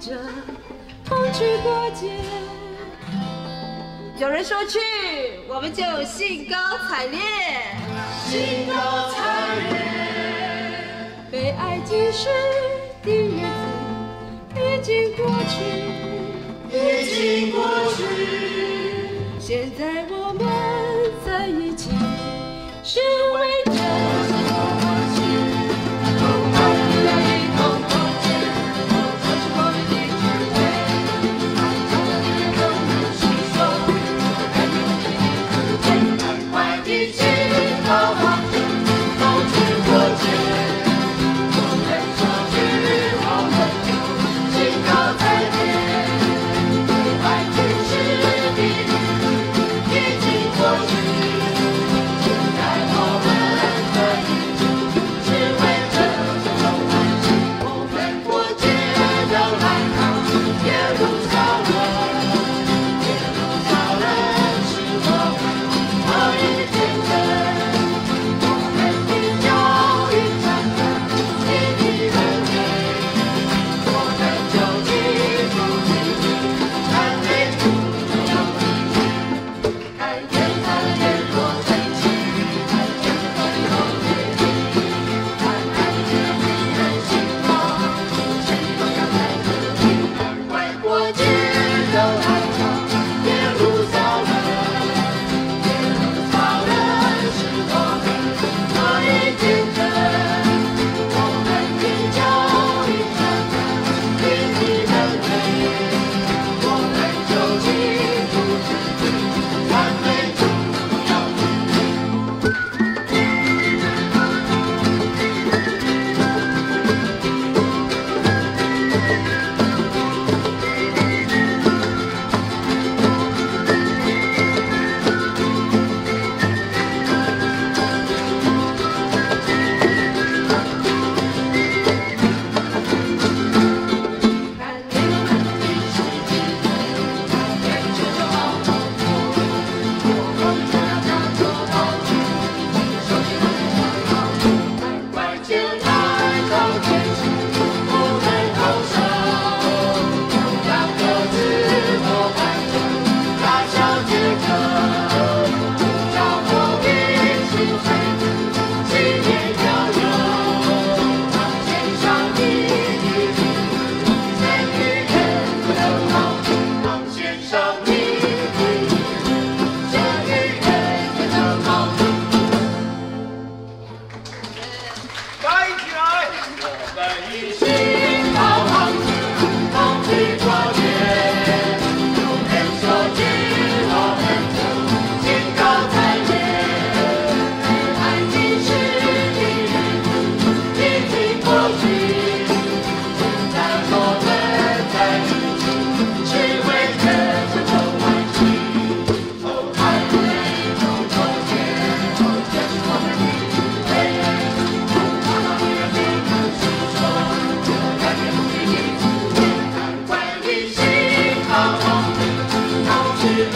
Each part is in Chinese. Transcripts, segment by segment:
着同去过节。有人说去，我们就兴高采烈，兴高采烈。被爱击碎的日子已经过去，已经过去。现在我们在一起，是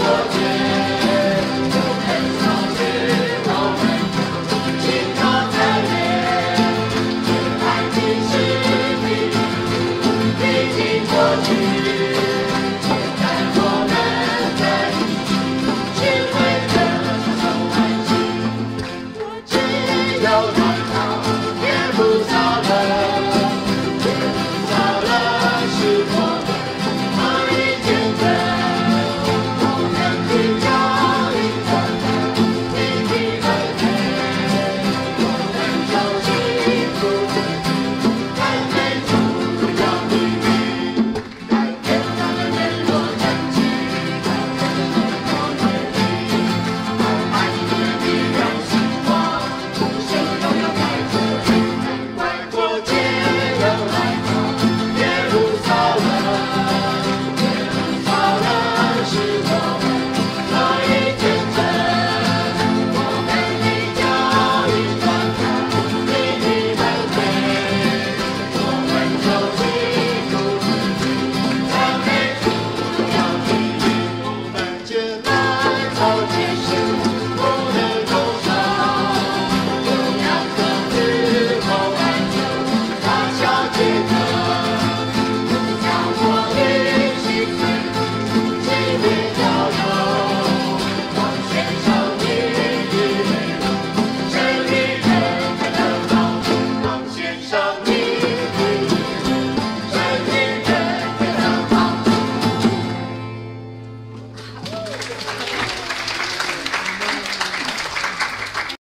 Lord